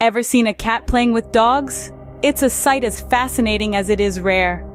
Ever seen a cat playing with dogs? It's a sight as fascinating as it is rare.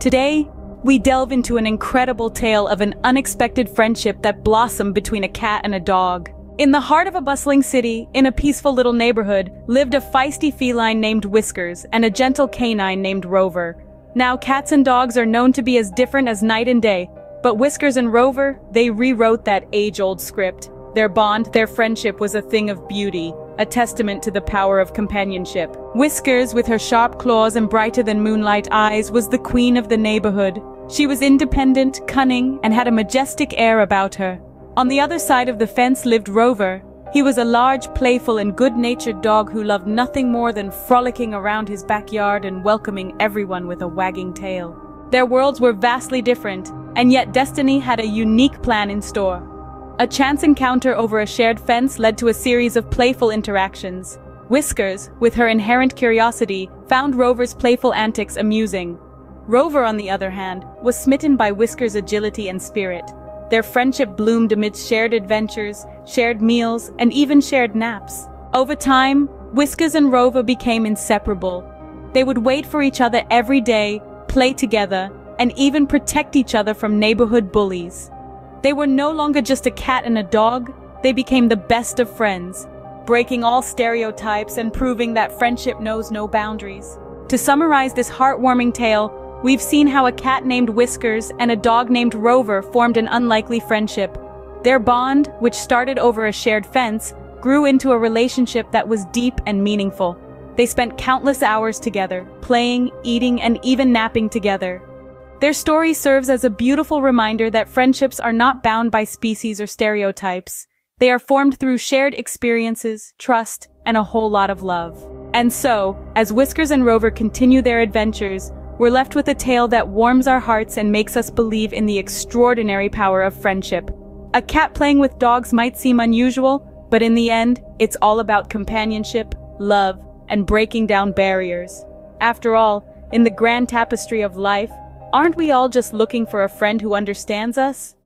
Today, we delve into an incredible tale of an unexpected friendship that blossomed between a cat and a dog. In the heart of a bustling city, in a peaceful little neighborhood, lived a feisty feline named Whiskers and a gentle canine named Rover. Now, cats and dogs are known to be as different as night and day, but Whiskers and Rover, they rewrote that age-old script. Their bond, their friendship was a thing of beauty, a testament to the power of companionship. Whiskers, with her sharp claws and brighter-than-moonlight eyes, was the queen of the neighborhood. She was independent, cunning, and had a majestic air about her. On the other side of the fence lived Rover. He was a large, playful, and good-natured dog who loved nothing more than frolicking around his backyard and welcoming everyone with a wagging tail. Their worlds were vastly different, and yet destiny had a unique plan in store. A chance encounter over a shared fence led to a series of playful interactions. Whiskers, with her inherent curiosity, found Rover's playful antics amusing. Rover, on the other hand, was smitten by Whiskers' agility and spirit. Their friendship bloomed amidst shared adventures, shared meals, and even shared naps. Over time, Whiskers and Rover became inseparable. They would wait for each other every day, play together, and even protect each other from neighborhood bullies. They were no longer just a cat and a dog, they became the best of friends, breaking all stereotypes and proving that friendship knows no boundaries. To summarize this heartwarming tale, we've seen how a cat named Whiskers and a dog named Rover formed an unlikely friendship. Their bond, which started over a shared fence, grew into a relationship that was deep and meaningful. They spent countless hours together, playing, eating, and even napping together. Their story serves as a beautiful reminder that friendships are not bound by species or stereotypes. They are formed through shared experiences, trust, and a whole lot of love. And so, as Whiskers and Rover continue their adventures, we're left with a tale that warms our hearts and makes us believe in the extraordinary power of friendship. A cat playing with dogs might seem unusual, but in the end, it's all about companionship, love, and breaking down barriers. After all, in the grand tapestry of life, Aren't we all just looking for a friend who understands us?